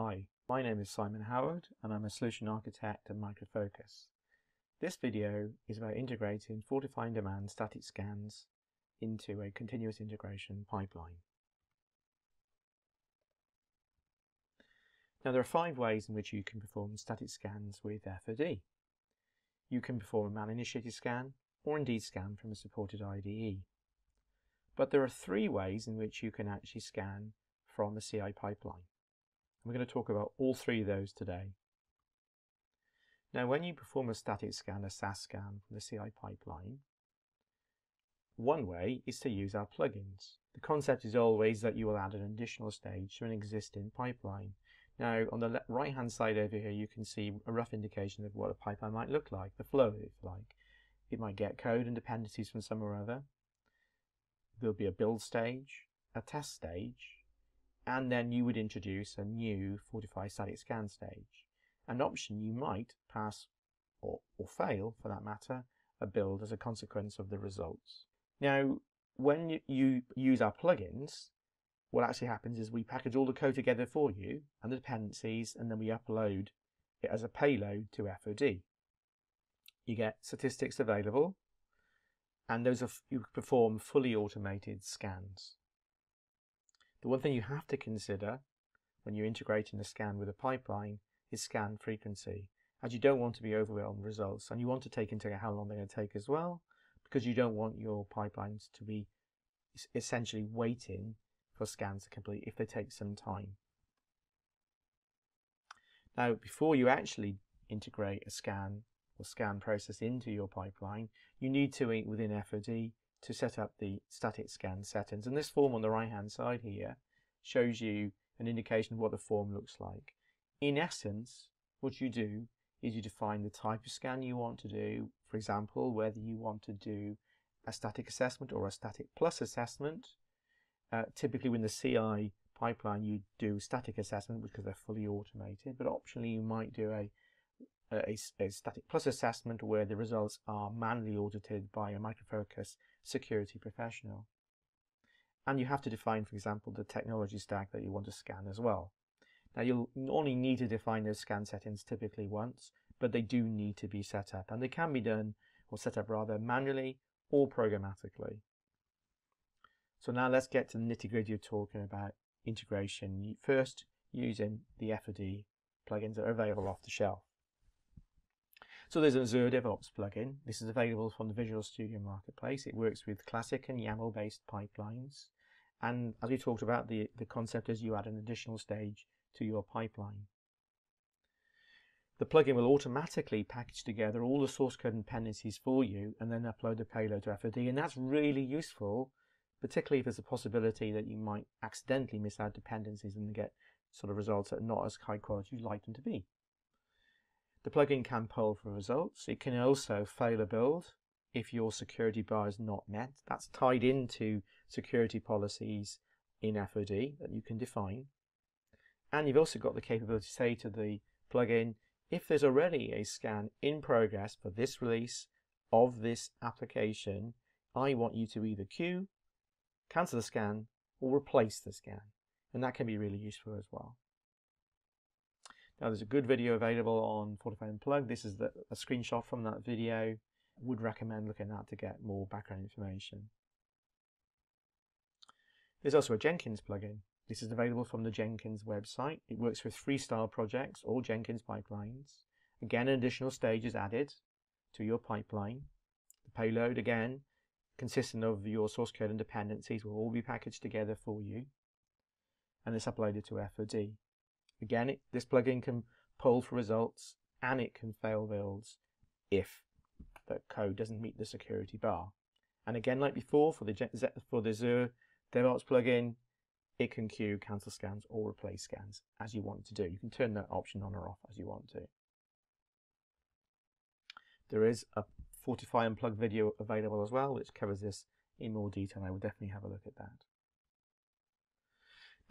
Hi, my name is Simon Howard and I'm a solution architect at Micro Focus. This video is about integrating Fortify on Demand static scans into a continuous integration pipeline. Now there are five ways in which you can perform static scans with FOD. You can perform a man-initiated scan or indeed scan from a supported IDE. But there are three ways in which you can actually scan from a CI pipeline. We're going to talk about all three of those today. Now, when you perform a static scan, a SAST scan from the CI pipeline, one way is to use our plugins. The concept is always that you will add an additional stage to an existing pipeline. Now, on the right hand side over here, you can see a rough indication of what a pipeline might look like, the flow, if you like. It might get code and dependencies from somewhere or other. There'll be a build stage, a test stage, and then you would introduce a new Fortify static scan stage. An option you might pass or, or fail, for that matter, a build as a consequence of the results. Now, when you, use our plugins, what actually happens is we package all the code together for you and the dependencies, and then we upload it as a payload to FOD. You get statistics available, and those are you perform fully automated scans. The one thing you have to consider when you're integrating a scan with a pipeline is scan frequency, as you don't want to be overwhelmed with results and you want to take into account how long they're going to take as well, because you don't want your pipelines to be essentially waiting for scans to complete if they take some time. Now, before you actually integrate a scan or scan process into your pipeline, you need to, eh, within FOD, to set up the static scan settings. And this form on the right hand side here shows you an indication of what the form looks like. In essence, what you do is you define the type of scan you want to do. For example, whether you want to do a static assessment or a static plus assessment. Uh, typically, when the CI pipeline, you do static assessment because they're fully automated, but optionally, you might do a a, a, static plus assessment where the results are manually audited by a Micro Focus security professional. And you have to define, for example, the technology stack that you want to scan as well. Now you'll only need to define those scan settings typically once, but they do need to be set up and they can be done or set up rather manually or programmatically. So now let's get to the nitty gritty of talking about integration. First, using the FOD plugins that are available off the shelf. So there's an Azure DevOps plugin. This is available from the Visual Studio Marketplace. It works with classic and YAML-based pipelines. And as we talked about, the, the concept is you add an additional stage to your pipeline. The plugin will automatically package together all the source code and dependencies for you and then upload the payload to FOD. And that's really useful, particularly if there's a possibility that you might accidentally miss out dependencies and get sort of results that are not as high quality as you'd like them to be. The plugin can poll for results. It can also fail a build if your security bar is not met. That's tied into security policies in FOD that you can define. And you've also got the capability to say to the plugin, if there's already a scan in progress for this release of this application, I want you to either queue, cancel the scan, or replace the scan. And that can be really useful as well. Now there's a good video available on Fortify Unplugged. This is the, a screenshot from that video. Would recommend looking at that to get more background information. There's also a Jenkins plugin. This is available from the Jenkins website. It works with freestyle projects or Jenkins pipelines. Again, an additional stage is added to your pipeline. The payload, again, consisting of your source code and dependencies will all be packaged together for you. And it's uploaded to FOD. Again, it, this plugin can poll for results and it can fail builds if the code doesn't meet the security bar. And again, like before, for the, for the Azure DevOps plugin, it can queue, cancel scans, or replace scans as you want to do. You can turn that option on or off as you want to. There is a Fortify Unplugged video available as well, which covers this in more detail. I will definitely have a look at that.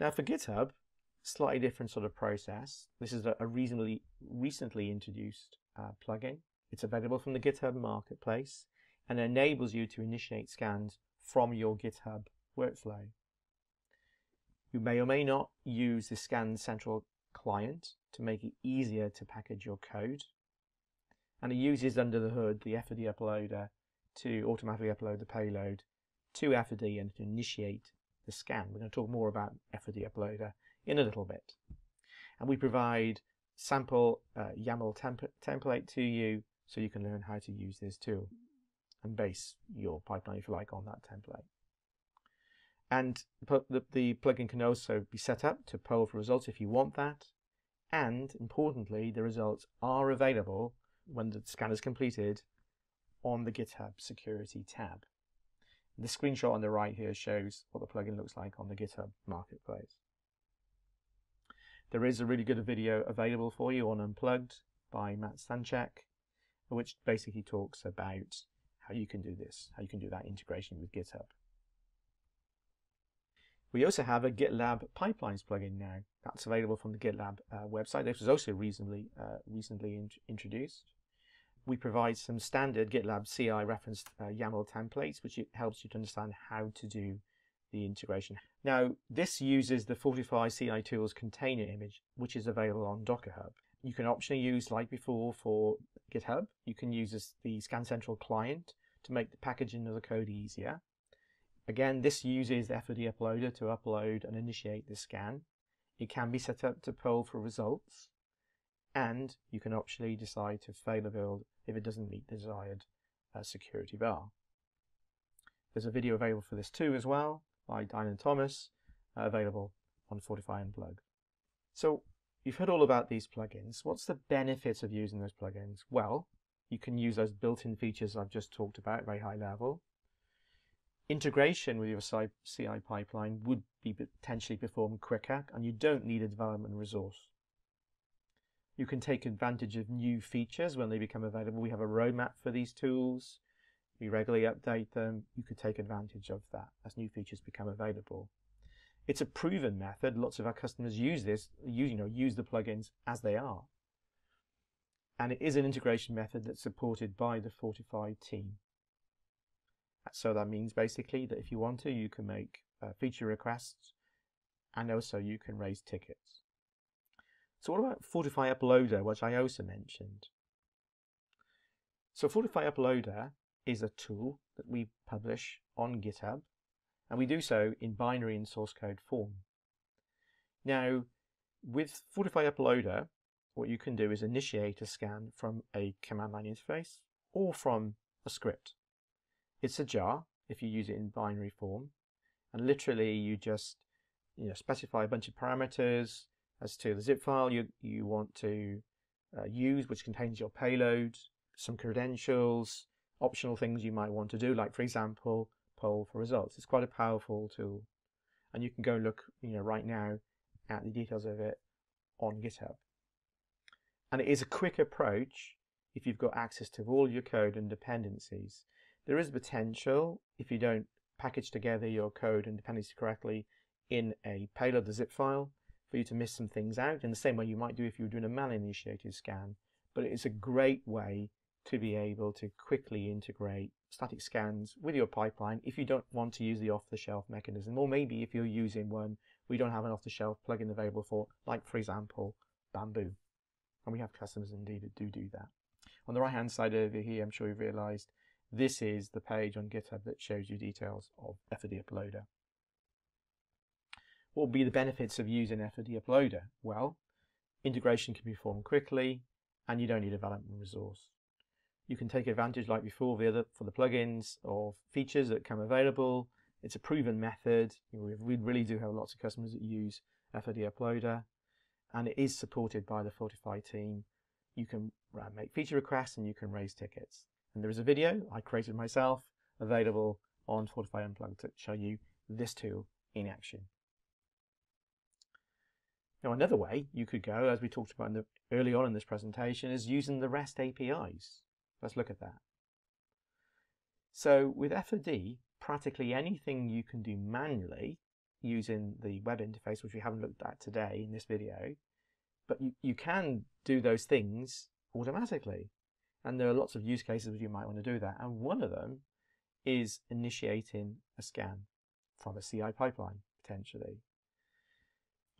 Now for GitHub, slightly different sort of process. This is a, reasonably recently introduced uh, plugin. It's available from the GitHub marketplace and enables you to initiate scans from your GitHub workflow. You may or may not use the ScanCentral client to make it easier to package your code. And it uses under the hood the FOD uploader to automatically upload the payload to FOD and to initiate the scan. We're going to talk more about FOD uploader in a little bit. And we provide sample uh, YAML temp template to you so you can learn how to use this tool and base your pipeline, if you like, on that template. And the, the plugin can also be set up to poll for results if you want that. And importantly, the results are available when the scan is completed on the GitHub security tab. The screenshot on the right here shows what the plugin looks like on the GitHub marketplace. There is a really good video available for you on Unplugged by Matt Stanchek, which basically talks about how you can do this, how you can do that integration with GitHub. We also have a GitLab Pipelines plugin now. That's available from the GitLab uh, website. This was also recently uh, recently in introduced. We provide some standard GitLab CI referenced uh, YAML templates, which helps you to understand how to do the integration. Now, this uses the Fortify CI Tools container image, which is available on Docker Hub. You can optionally use, like before, for GitHub. You can use the ScanCentral client to make the packaging of the code easier. Again, this uses the FOD uploader to upload and initiate the scan. It can be set up to poll for results, and you can optionally decide to fail a build if it doesn't meet the desired uh, security bar. There's a video available for this too as well by Dylan Thomas, uh, available on Fortify Unplugged. So you've heard all about these plugins. What's the benefits of using those plugins? Well, you can use those built-in features I've just talked about, at very high level integration with your CI pipeline would be potentially performed quicker and you don't need a development resource. You can take advantage of new features when they become available. We have a roadmap for these tools. We regularly update them. You could take advantage of that as new features become available. It's a proven method. Lots of our customers use this, use, you know, use the plugins as they are. And it is an integration method that's supported by the Fortify team. So that means basically that if you want to, you can make uh, feature requests and also you can raise tickets. So what about Fortify Uploader, which I also mentioned? So Fortify Uploader is a tool that we publish on GitHub and we do so in binary and source code form. Now, with Fortify Uploader, what you can do is initiate a scan from a command line interface or from a script. It's a jar if you use it in binary form. And literally you just you know, specify a bunch of parameters as to the zip file you, you want to uh, use, which contains your payload, some credentials, optional things you might want to do, like for example, poll for results. It's quite a powerful tool. And you can go look you know, right now at the details of it on GitHub. And it is a quick approach if you've got access to all your code and dependencies. There is potential, if you don't package together your code and dependencies correctly in a payload, the zip file, for you to miss some things out in the same way you might do if you were doing a man-initiated scan. But it's a great way to be able to quickly integrate static scans with your pipeline if you don't want to use the off-the-shelf mechanism, or maybe if you're using one we don't have an off-the-shelf plugin available for, like for example, Bamboo. And we have customers indeed that do do that. On the right-hand side over here, I'm sure you've realized this is the page on GitHub that shows you details of FOD Uploader. What will be the benefits of using FOD Uploader? Well, integration can be performed quickly and you don't need a development resource. You can take advantage, like before, the other, for the plugins of features that come available. It's a proven method. We really do have lots of customers that use FOD Uploader and it is supported by the Fortify team. You can uh, make feature requests and you can raise tickets. And there is a video I created myself available on Fortify Unplugged to show you this tool in action. Now another way you could go, as we talked about the, early on in this presentation, is using the REST APIs. Let's look at that. So with FOD, practically anything you can do manually using the web interface, which we haven't looked at today in this video, but you, you can do those things automatically. And there are lots of use cases where you might want to do that. And one of them is initiating a scan from a CI pipeline, potentially.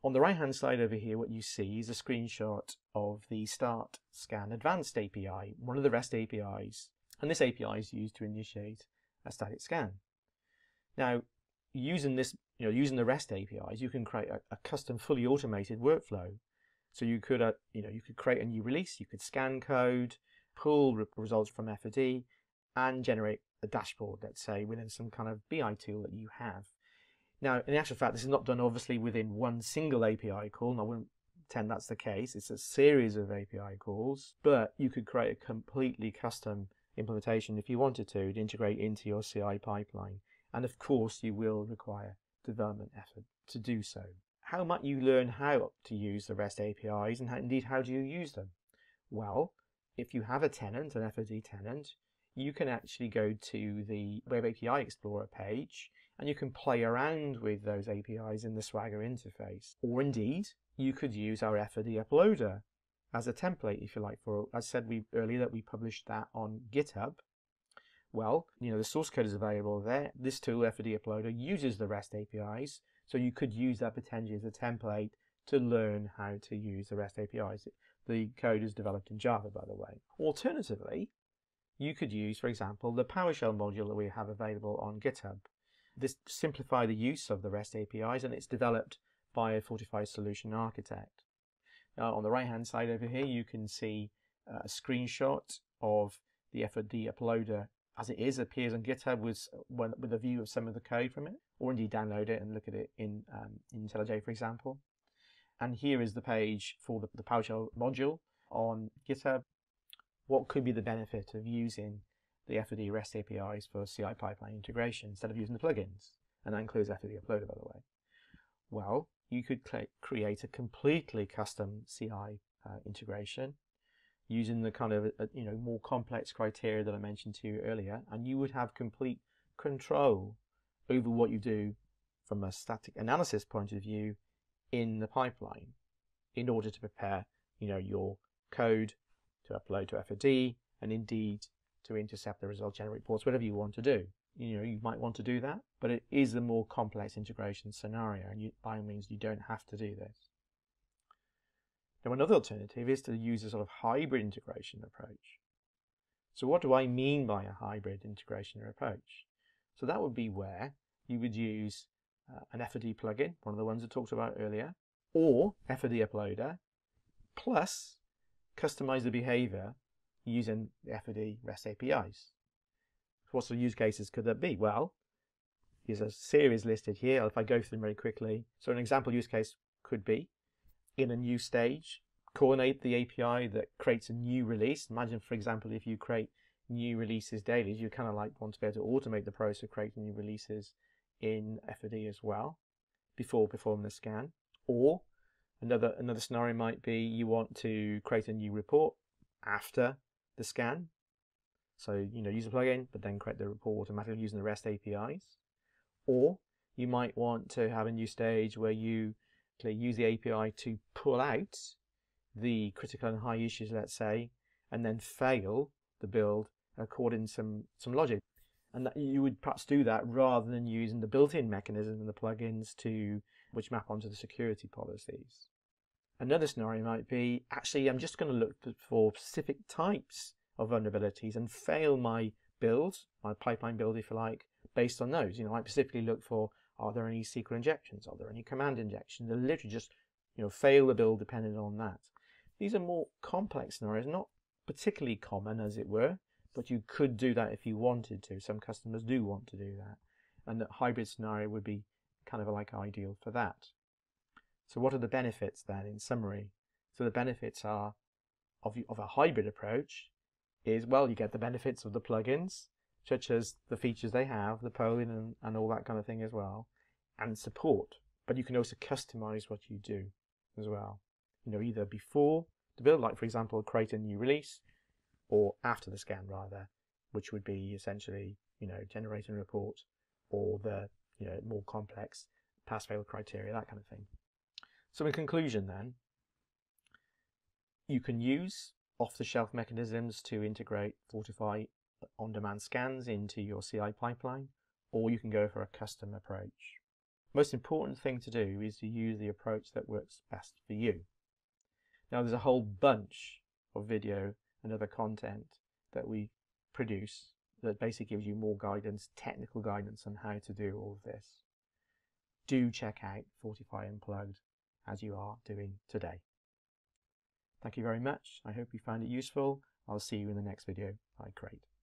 On the right hand side over here, what you see is a screenshot of the Start Scan Advanced API, one of the REST APIs. And this API is used to initiate a static scan. Now, using this, you know, using the REST APIs, you can create a, a custom, fully automated workflow. So you could, uh, you know, you could create a new release, you could scan code, pull re results from FOD, and generate a dashboard, let's say, within some kind of BI tool that you have. Now, in actual fact, this is not done obviously within one single API call, and I wouldn't pretend that's the case. It's a series of API calls, but you could create a completely custom implementation if you wanted to, to integrate into your CI pipeline. And of course, you will require development effort to do so. How might you learn how to use the REST APIs and how, indeed how do you use them? Well, if you have a tenant, an FOD tenant, you can actually go to the Web API Explorer page and you can play around with those APIs in the Swagger interface. Or indeed, you could use our FOD uploader as a template, if you like, for, I said we, earlier that we published that on GitHub. Well, you know, the source code is available there. This tool, FOD Uploader, uses the REST APIs, so you could use that potentially as a template to learn how to use the REST APIs. The code is developed in Java, by the way. Alternatively, you could use, for example, the PowerShell module that we have available on GitHub. This simplify the use of the REST APIs, and it's developed by a Fortify solution architect. Uh, on the right hand side over here, you can see uh, a screenshot of the FOD uploader as it is, appears on GitHub with, with a view of some of the code from it, or indeed download it and look at it in, um, in IntelliJ, for example. And here is the page for the, the PowerShell module on GitHub. What could be the benefit of using the FOD REST APIs for CI pipeline integration instead of using the plugins? And that includes FOD Uploader, by the way. Well, you could create a completely custom CI uh, integration using the kind of uh, you know more complex criteria that I mentioned to you earlier, and you would have complete control over what you do from a static analysis point of view in the pipeline in order to prepare you know your code to upload to FOD and indeed to intercept the result generate reports whatever you want to do. You know you might want to do that but it is a more complex integration scenario and you, by means you don't have to do this. Now another alternative is to use a sort of hybrid integration approach. So what do I mean by a hybrid integration approach? So that would be where you would use uh, an FOD plugin one of the ones I talked about earlier or FOD uploader plus customize the behavior using the FOD REST APIs what sort of use cases could that be? Well, there's a series listed here. If I go through them very quickly. So an example use case could be in a new stage, coordinate the API that creates a new release. Imagine, for example, if you create new releases daily, you kind of like want to be able to automate the process of creating new releases in FOD as well before performing the scan. Or another another scenario might be you want to create a new report after the scan so, you know, use a plugin, but then create the report automatically using the REST APIs. Or you might want to have a new stage where you use the API to pull out the critical and high issues, let's say, and then fail the build according to some, some logic. And that you would perhaps do that rather than using the built-in mechanism and the plugins to which map onto the security policies. Another scenario might be, actually, I'm just going to look for specific types of vulnerabilities and fail my build, my pipeline build, if you like, based on those. You know, I specifically look for are there any SQL injections? Are there any command injections? And literally just, you know, fail the build depending on that. These are more complex scenarios, not particularly common as it were, but you could do that if you wanted to. Some customers do want to do that. And that hybrid scenario would be kind of like ideal for that. So what are the benefits then in summary? So the benefits are of, of a hybrid approach is, well, you get the benefits of the plugins, such as the features they have, the polling and, and all that kind of thing as well, and support. But you can also customize what you do as well. You know, either before the build, like for example, create a new release, or after the scan rather, which would be essentially, you know, generating a report or the, you know, more complex pass-fail criteria, that kind of thing. So in conclusion then, you can use off-the-shelf mechanisms to integrate Fortify uh, on-demand scans into your CI pipeline, or you can go for a custom approach. most important thing to do is to use the approach that works best for you. Now there's a whole bunch of video and other content that we produce that basically gives you more guidance, technical guidance on how to do all of this. Do check out Fortify Unplugged as you are doing today. Thank you very much. I hope you found it useful. I'll see you in the next video. Bye, great.